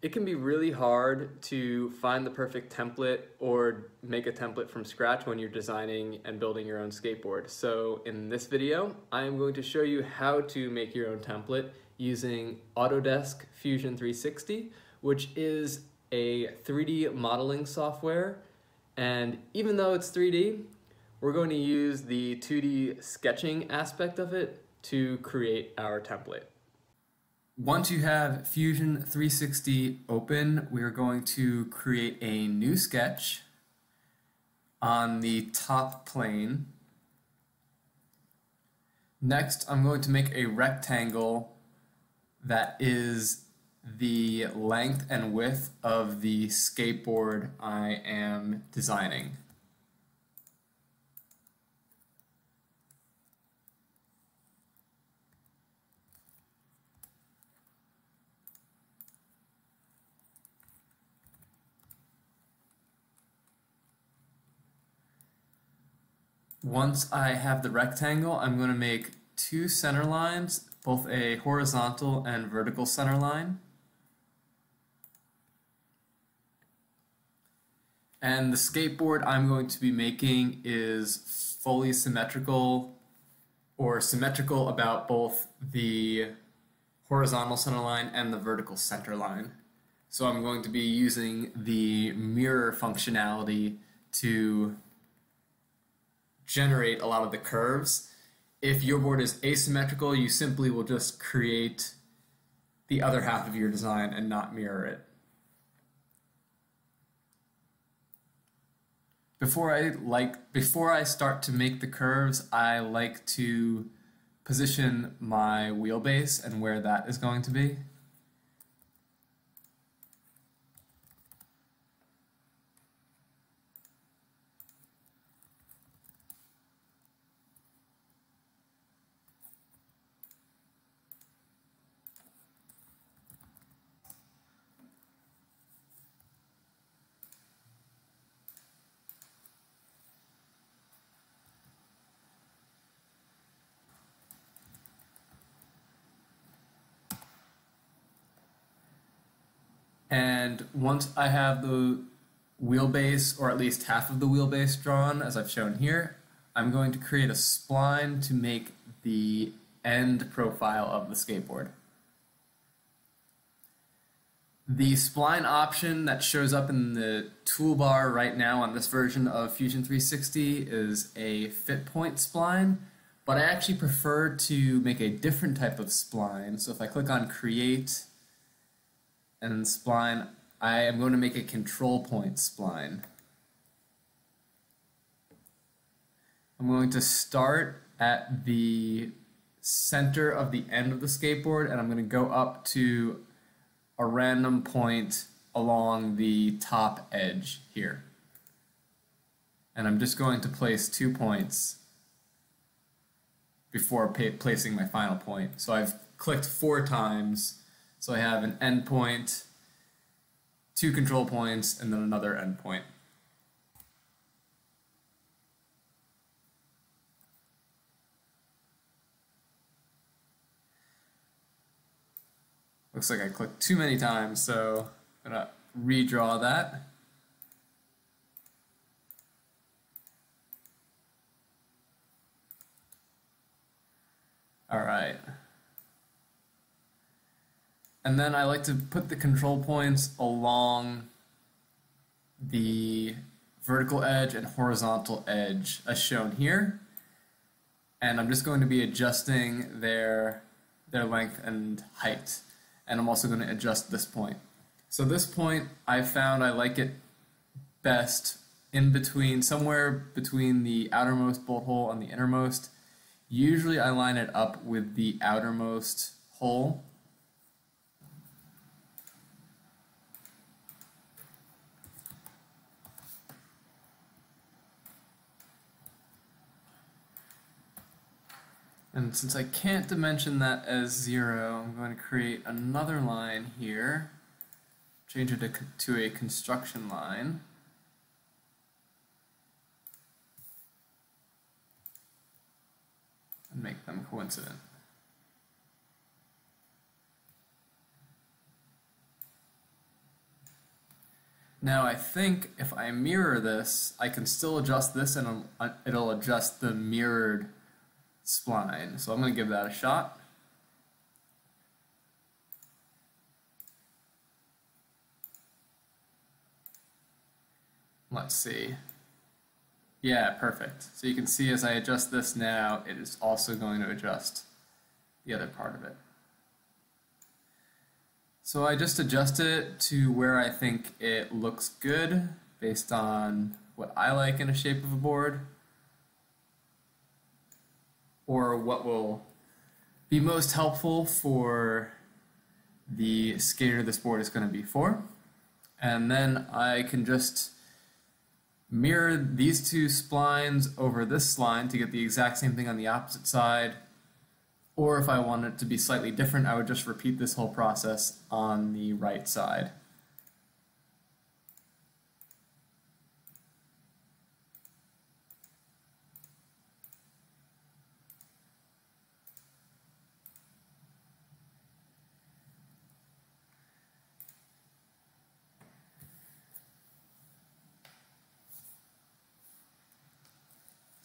It can be really hard to find the perfect template or make a template from scratch when you're designing and building your own skateboard. So in this video, I am going to show you how to make your own template using Autodesk Fusion 360, which is a 3D modeling software. And even though it's 3D, we're going to use the 2D sketching aspect of it to create our template. Once you have Fusion 360 open, we are going to create a new sketch on the top plane. Next, I'm going to make a rectangle that is the length and width of the skateboard I am designing. Once I have the rectangle, I'm going to make two center lines, both a horizontal and vertical center line. And the skateboard I'm going to be making is fully symmetrical or symmetrical about both the horizontal center line and the vertical center line. So I'm going to be using the mirror functionality to generate a lot of the curves. If your board is asymmetrical, you simply will just create the other half of your design and not mirror it. Before I like before I start to make the curves, I like to position my wheelbase and where that is going to be. And once I have the wheelbase, or at least half of the wheelbase drawn, as I've shown here, I'm going to create a spline to make the end profile of the skateboard. The spline option that shows up in the toolbar right now on this version of Fusion 360 is a fit point spline, but I actually prefer to make a different type of spline. So if I click on create and spline, I am going to make a control point spline. I'm going to start at the center of the end of the skateboard and I'm going to go up to a random point along the top edge here. And I'm just going to place two points before placing my final point. So I've clicked four times so I have an endpoint, two control points, and then another endpoint. Looks like I clicked too many times, so I'm gonna redraw that. All right. And then I like to put the control points along the vertical edge and horizontal edge as shown here. And I'm just going to be adjusting their, their length and height. And I'm also going to adjust this point. So this point, I found I like it best in between, somewhere between the outermost bolt hole and the innermost. Usually I line it up with the outermost hole And since I can't dimension that as zero, I'm going to create another line here, change it to, to a construction line. And make them coincident. Now I think if I mirror this, I can still adjust this and it'll uh, adjust the mirrored spline. So I'm going to give that a shot. Let's see. Yeah, perfect. So you can see as I adjust this now, it is also going to adjust the other part of it. So I just adjust it to where I think it looks good based on what I like in a shape of a board or what will be most helpful for the skater this board is going to be for. And then I can just mirror these two splines over this line to get the exact same thing on the opposite side. Or if I want it to be slightly different, I would just repeat this whole process on the right side.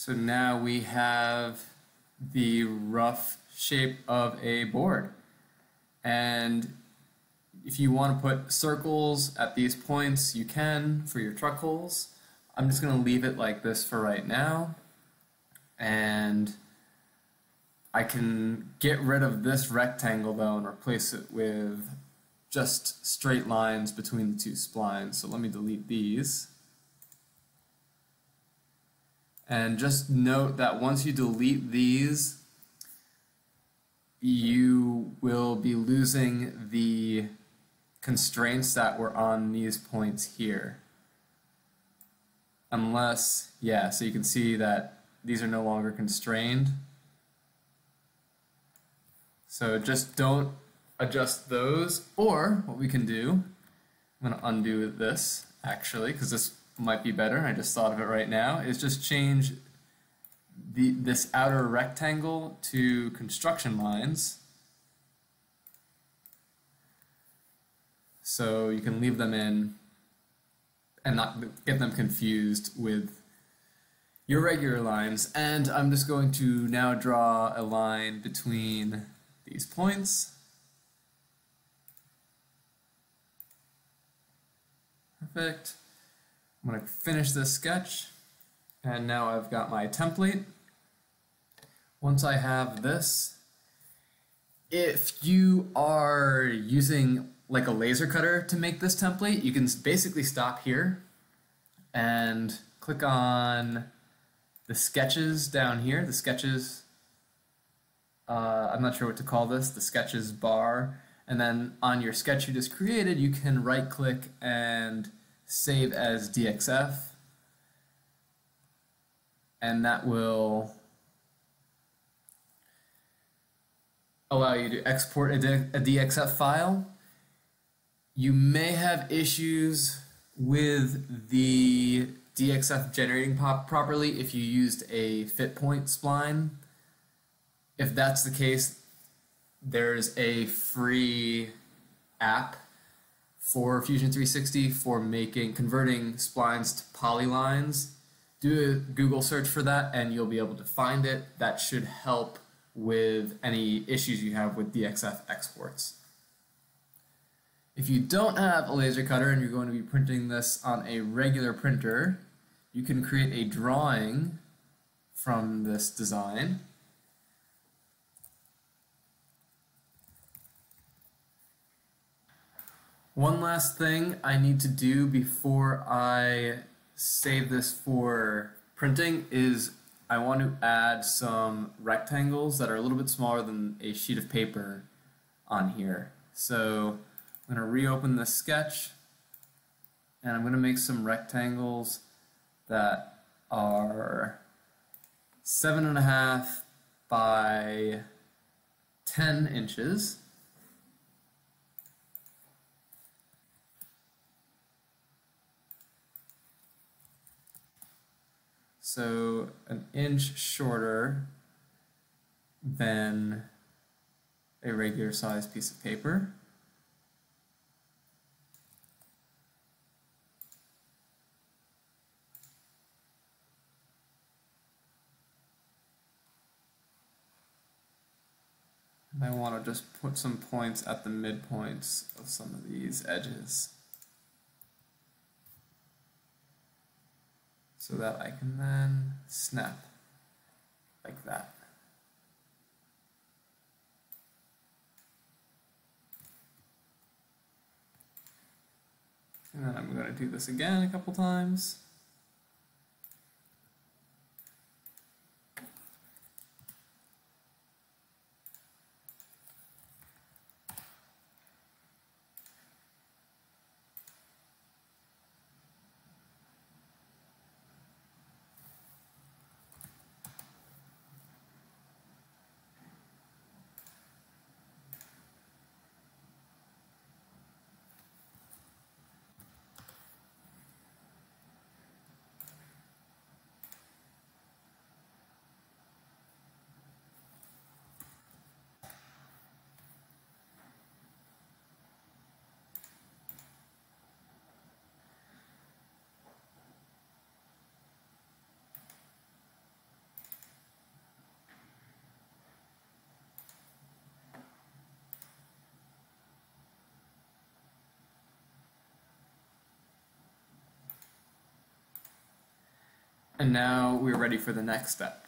So now we have the rough shape of a board. And if you want to put circles at these points, you can for your truck holes. I'm just going to leave it like this for right now. And I can get rid of this rectangle though and replace it with just straight lines between the two splines. So let me delete these. And just note that once you delete these, you will be losing the constraints that were on these points here. Unless, yeah, so you can see that these are no longer constrained. So just don't adjust those, or what we can do, I'm going to undo this actually, because this might be better, I just thought of it right now, is just change the, this outer rectangle to construction lines. So you can leave them in and not get them confused with your regular lines. And I'm just going to now draw a line between these points. Perfect. I'm going to finish this sketch and now I've got my template. Once I have this, if you are using like a laser cutter to make this template, you can basically stop here and click on the sketches down here, the sketches, uh, I'm not sure what to call this, the sketches bar, and then on your sketch you just created, you can right click and save as DXF and that will allow you to export a, DXF file. You may have issues with the DXF generating pop properly if you used a fit point spline. If that's the case, there's a free app for Fusion 360 for making converting splines to polylines. Do a Google search for that and you'll be able to find it. That should help with any issues you have with DXF exports. If you don't have a laser cutter and you're going to be printing this on a regular printer, you can create a drawing from this design One last thing I need to do before I save this for printing is I want to add some rectangles that are a little bit smaller than a sheet of paper on here. So I'm going to reopen this sketch and I'm going to make some rectangles that are seven and a half by 10 inches. So an inch shorter than a regular sized piece of paper. I want to just put some points at the midpoints of some of these edges. So that I can then snap like that. And then I'm going to do this again a couple times. And now we're ready for the next step.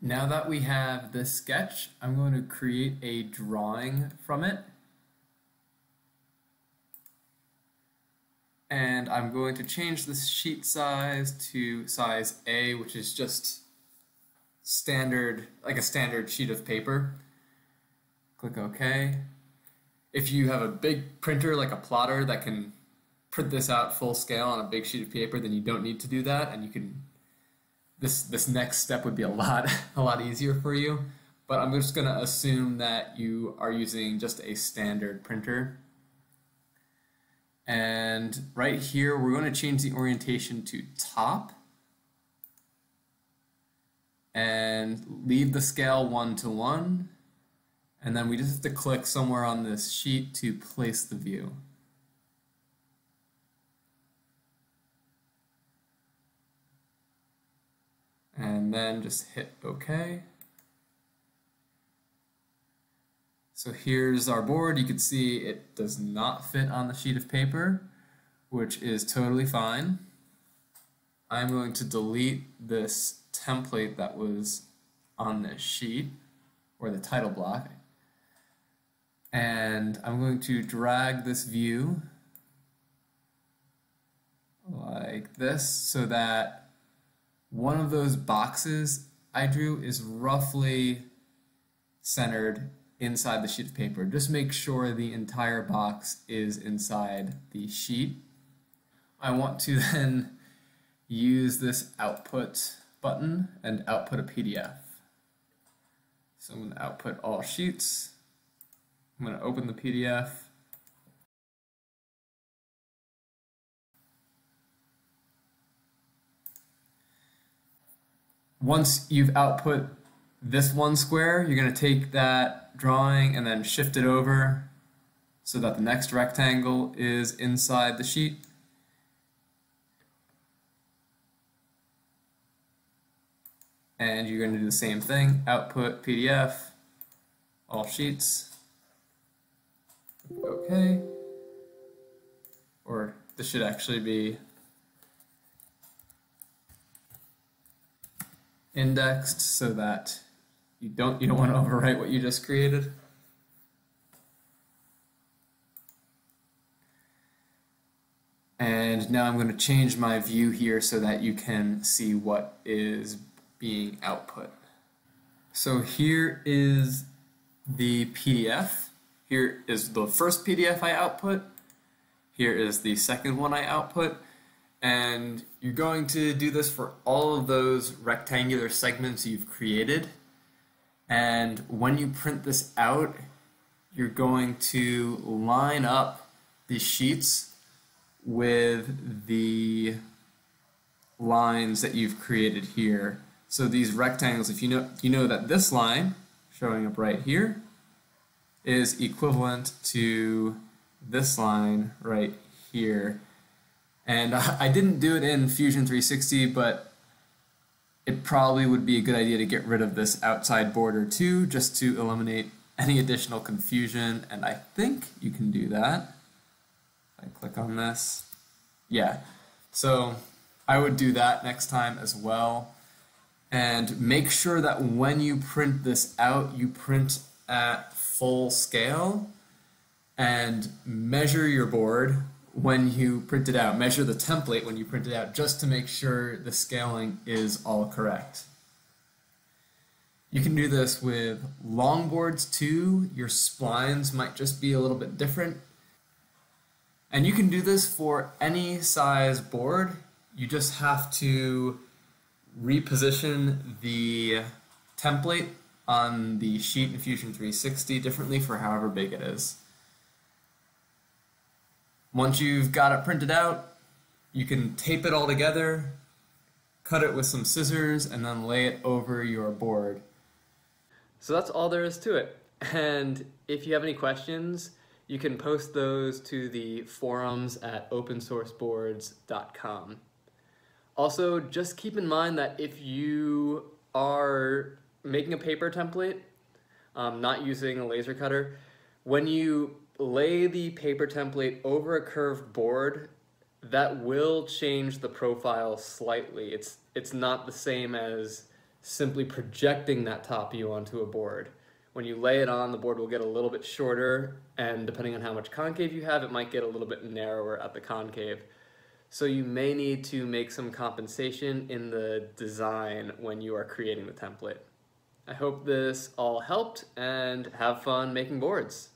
Now that we have this sketch, I'm going to create a drawing from it. And I'm going to change the sheet size to size A, which is just standard, like a standard sheet of paper. Click OK. If you have a big printer like a plotter that can print this out full scale on a big sheet of paper, then you don't need to do that, and you can. This this next step would be a lot a lot easier for you. But I'm just going to assume that you are using just a standard printer. And right here, we're going to change the orientation to top and leave the scale one to one. And then we just have to click somewhere on this sheet to place the view. And then just hit OK. So here's our board. You can see it does not fit on the sheet of paper, which is totally fine. I'm going to delete this template that was on this sheet, or the title block, and I'm going to drag this view like this so that one of those boxes I drew is roughly centered inside the sheet of paper. Just make sure the entire box is inside the sheet. I want to then use this output button and output a PDF. So I'm going to output all sheets. I'm going to open the PDF once you've output this one square, you're going to take that drawing and then shift it over so that the next rectangle is inside the sheet. And you're going to do the same thing, output PDF, all sheets. Okay. Or this should actually be indexed so that you don't you don't want to overwrite what you just created. And now I'm going to change my view here so that you can see what is being output. So here is the PDF. Here is the first PDF I output. Here is the second one I output and you're going to do this for all of those rectangular segments you've created. And when you print this out, you're going to line up the sheets with the lines that you've created here. So these rectangles, if you know, you know that this line showing up right here is equivalent to this line right here. And I didn't do it in Fusion 360, but it probably would be a good idea to get rid of this outside border too, just to eliminate any additional confusion, and I think you can do that. If I click on this. Yeah, so I would do that next time as well. And make sure that when you print this out, you print at full scale and measure your board when you print it out. Measure the template when you print it out just to make sure the scaling is all correct. You can do this with long boards too. Your splines might just be a little bit different. And you can do this for any size board. You just have to reposition the template on the sheet in Fusion 360 differently for however big it is. Once you've got it printed out, you can tape it all together, cut it with some scissors, and then lay it over your board. So that's all there is to it. And if you have any questions, you can post those to the forums at opensourceboards.com. Also, just keep in mind that if you are making a paper template, um, not using a laser cutter, when you lay the paper template over a curved board, that will change the profile slightly. It's, it's not the same as simply projecting that top view onto a board. When you lay it on, the board will get a little bit shorter, and depending on how much concave you have, it might get a little bit narrower at the concave. So you may need to make some compensation in the design when you are creating the template. I hope this all helped, and have fun making boards.